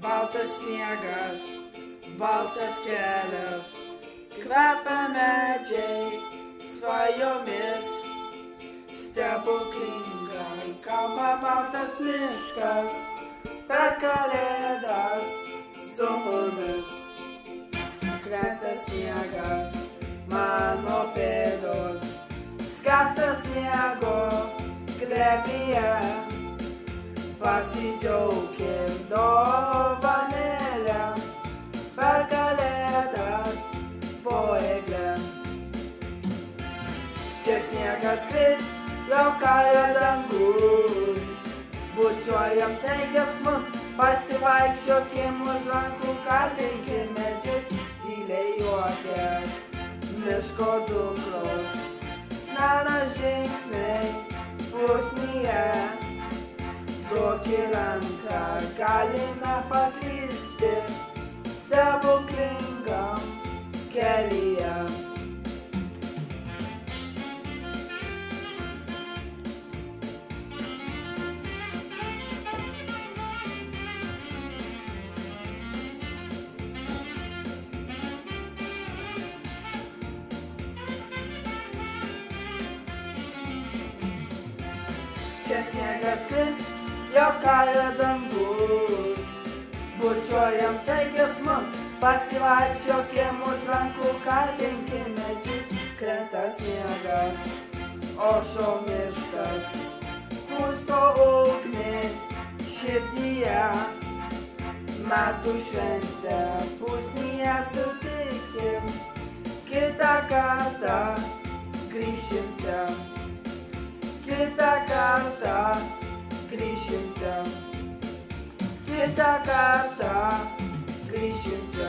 baltas sniegas, baltas kelias, kvepia medžiai svajomis, stebuklingai kalba baltas miškas, per kalėdas su mumis. Krenta sniegas, mano pėdos, skęstas sniego glebėje. Pasidžiaugim dovanėlę, per kalėdas po eglę. Čia sniegas kris, jau kaja dangus, bučiuojam steigias mus, pasivaikščiokim už rankų, kalbinkim medžius, tyliai juokės, miško dukros, Duokį ranką galime paklysti stebuklingam kelyje. Čia sniegas kris, jo kalio dangus. Bučiuojam saigius mus, pasivaikščiokim už rankų, kalbinkim medžius, krenta sniegas, ošo miškas, kursto ugnį širdyje. Metų šventę pusnyje sutikim, kitą kartą grįšim čia. эта карта кричит